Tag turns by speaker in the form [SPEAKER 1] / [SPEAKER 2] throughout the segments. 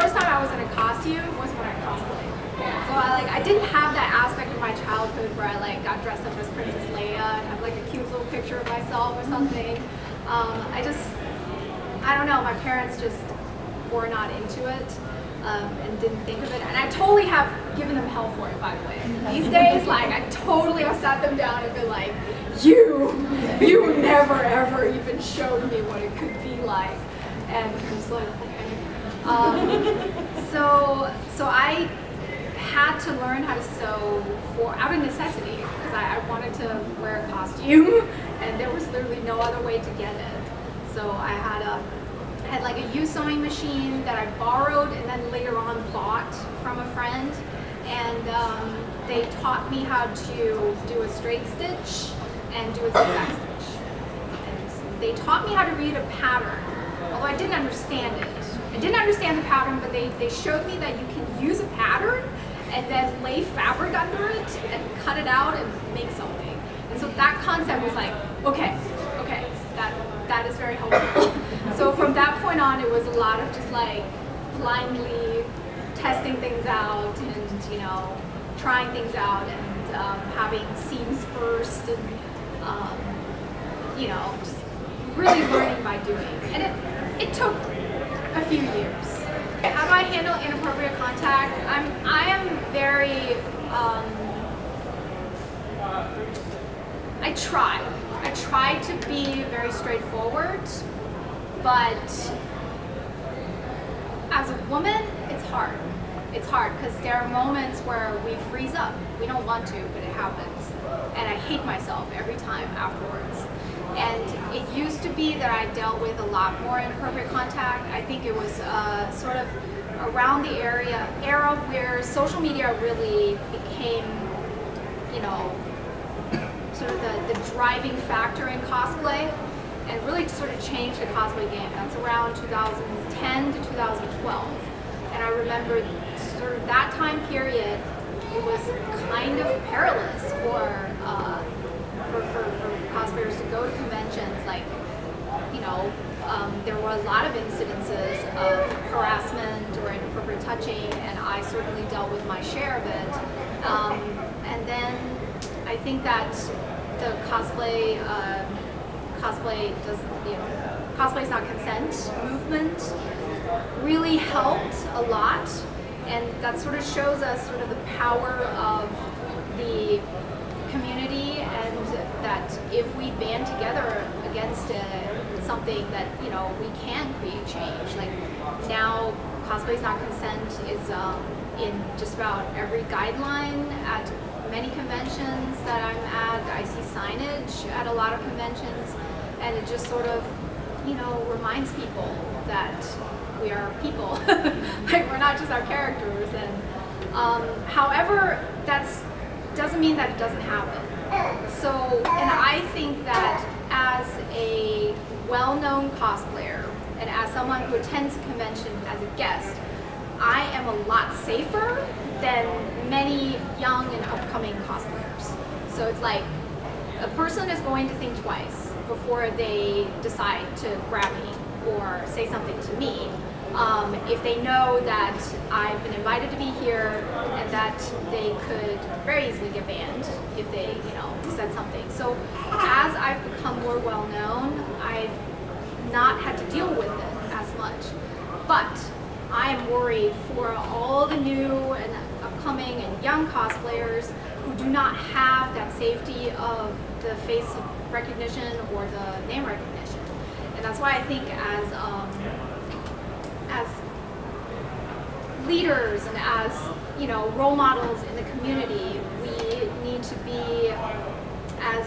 [SPEAKER 1] first time I was in a costume was when I cosplayed. So I like I didn't have that aspect of my childhood where I like got dressed up as Princess Leia and have like a cute little picture of myself or something. Um, I just I don't know. My parents just were not into it. Um, and didn't think of it. And I totally have given them hell for it, by the way. These days, like, I totally have sat them down and been like, you, you never ever even showed me what it could be like. And I just like. Um, so, so I had to learn how to sew for out of necessity because I, I wanted to wear a costume and there was literally no other way to get it. So I had a had like a used sewing machine that I borrowed and then later on bought from a friend. And um, they taught me how to do a straight stitch and do a zigzag stitch. And they taught me how to read a pattern, although I didn't understand it. I didn't understand the pattern, but they, they showed me that you can use a pattern and then lay fabric under it and cut it out and make something. And so that concept was like, okay, okay, that, that is very helpful. so from that point on, it was a lot of just like blindly testing things out and, you know, trying things out and um, having seams first and, um, you know, just really learning by doing. And it, it took a few years. How do I handle inappropriate contact? I'm, I am very, um, I try. I try to be very straightforward, but as a woman, it's hard. It's hard because there are moments where we freeze up. We don't want to, but it happens. And I hate myself every time afterwards. And it used to be that I dealt with a lot more inappropriate contact. I think it was uh, sort of around the area era where social media really became, you know, sort of the, the driving factor in cosplay and really sort of changed the cosplay game. That's around 2010 to 2012. And I remember sort of that time period, it was kind of perilous for, uh, for, for, to go to conventions. Like, you know, um, there were a lot of incidences of harassment or inappropriate touching, and I certainly dealt with my share of it. Um, and then I think that the cosplay uh, cosplay does you know cosplay is not consent movement really helped a lot and that sort of shows us sort of the power of the community that if we band together against uh, something that you know we can create change like now cosplay is not consent is um, in just about every guideline at many conventions that I'm at. I see signage at a lot of conventions, and it just sort of, you know, reminds people that we are people. like we're not just our characters. And um, however, that's doesn't mean that it doesn't happen. So, and I think that as a well-known cosplayer and as someone who attends a convention as a guest, I am a lot safer than many young and upcoming cosplayers. So it's like a person is going to think twice before they decide to grab me or say something to me. Um, if they know that I've been invited to be here and that they could very easily get banned if they, you know, said something. So as I've become more well known, I've not had to deal with it as much. But I am worried for all the new and upcoming and young cosplayers who do not have that safety of the face recognition or the name recognition. And that's why I think as um, as leaders and as you know role models in the community, we need to be as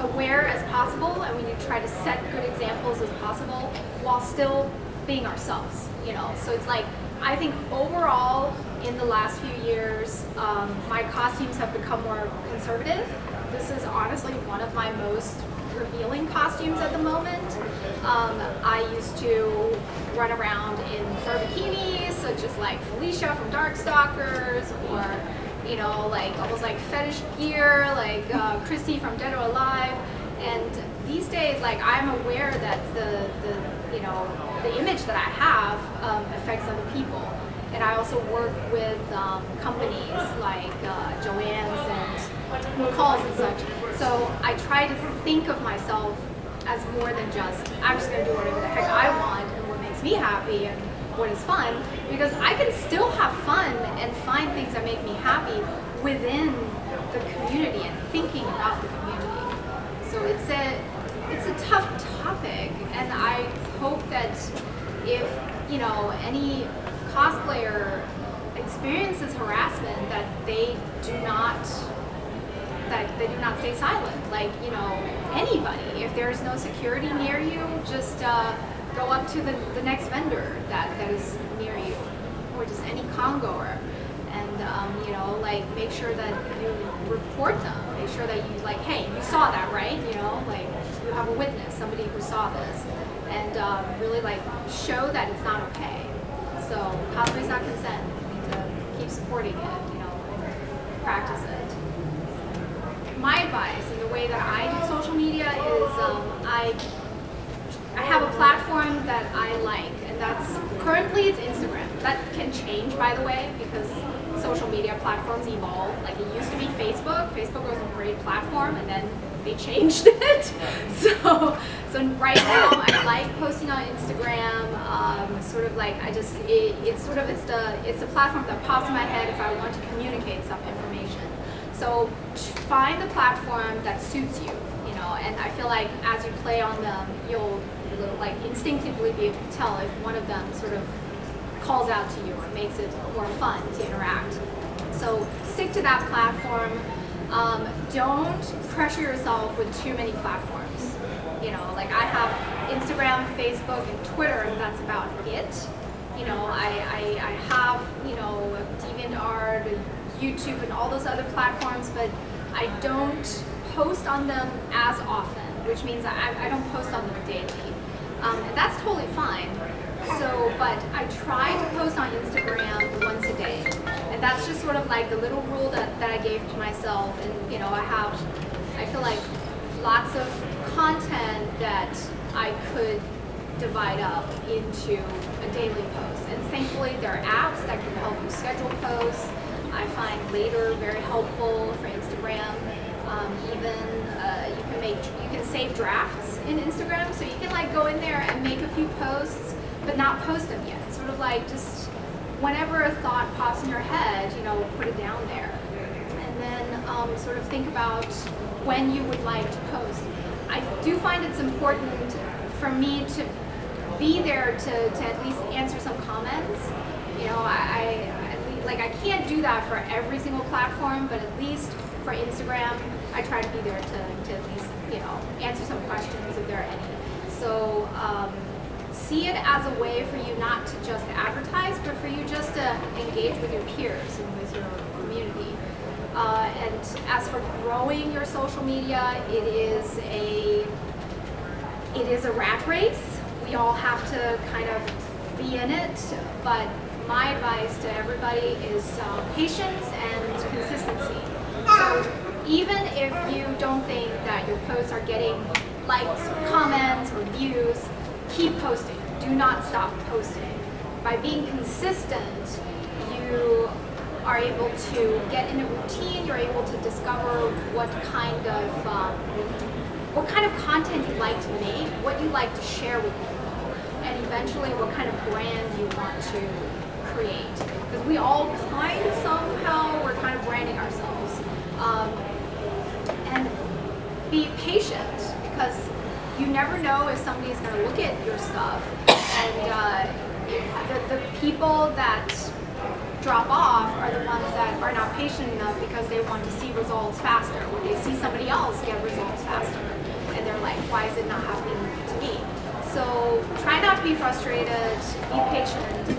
[SPEAKER 1] aware as possible and we need to try to set good examples as possible while still being ourselves, you know. So it's like I think overall in the last few years, um, my costumes have become more conservative. This is honestly one of my most revealing costumes at the moment. Um, I used to run around in fur bikinis such as like Felicia from Darkstalkers, or you know, like almost like fetish gear, like uh, Christie from Dead or Alive. And these days, like I'm aware that the, the you know the image that I have um, affects other people. And I also work with um, companies like uh, Joann's and McCall's and such. So I try to think of myself as more than just I'm just gonna do whatever the heck I want me happy and what is fun because I can still have fun and find things that make me happy within the community and thinking about the community. So it's a it's a tough topic and I hope that if you know any cosplayer experiences harassment that they do not that they do not stay silent like you know anybody if there's no security near you just uh, go up to the, the next vendor that, that is near you or just any congoer. And um, you know like make sure that you report them. Make sure that you like hey you saw that right? You know like you have a witness somebody who saw this. And um, really like show that it's not okay. So cosplay is not consent. We need to keep supporting it you know practice it. My advice and the way that I do social media is um, I I have a platform that I like, and that's currently it's Instagram. That can change, by the way, because social media platforms evolve. Like it used to be Facebook. Facebook was a great platform, and then they changed it. so, so right now I like posting on Instagram. Um, sort of like I just it, it's sort of it's the it's the platform that pops in my head if I want to communicate some information. So find the platform that suits you you know. and I feel like as you play on them, you'll, you'll like instinctively be able to tell if one of them sort of calls out to you or makes it more fun to interact. So stick to that platform. Um, don't pressure yourself with too many platforms. You know, like I have Instagram, Facebook, and Twitter, and that's about it. You know, I, I, I have, you know, DeviantArt, YouTube, and all those other platforms, but I don't post on them as often, which means I, I don't post on them daily. Um, and that's totally fine. So, but I try to post on Instagram once a day. And that's just sort of like the little rule that, that I gave to myself. And, you know, I have, I feel like lots of content that I could divide up into a daily post. And thankfully there are apps that can help you schedule posts. I find Later very helpful for Instagram. Um, even uh, you can make you can save drafts in Instagram, so you can like go in there and make a few posts, but not post them yet. Sort of like just whenever a thought pops in your head, you know, put it down there, and then um, sort of think about when you would like to post. I do find it's important for me to be there to, to at least answer some comments. You know, I, I like I can't do that for every single platform, but at least for Instagram, I try to be there to, to at least, you know, answer some questions if there are any. So um, see it as a way for you not to just advertise, but for you just to engage with your peers and with your community. Uh, and as for growing your social media, it is a it is a rat race. We all have to kind of be in it, but my advice to everybody is uh, patience and consistency. So even if you don't think that your posts are getting likes comments or views, keep posting. Do not stop posting. By being consistent, you are able to get in a routine, you're able to discover what kind of um, what kind of content you like to make, what you like to share with people, and eventually what kind of brand you want to create. Because we all kind of somehow, we're kind of branding ourselves. Um, and be patient because you never know if somebody's going to look at your stuff. And uh, the, the people that drop off are the ones that are not patient enough because they want to see results faster. When they see somebody else get results faster and they're like why is it not happening to me? So try not to be frustrated. Be patient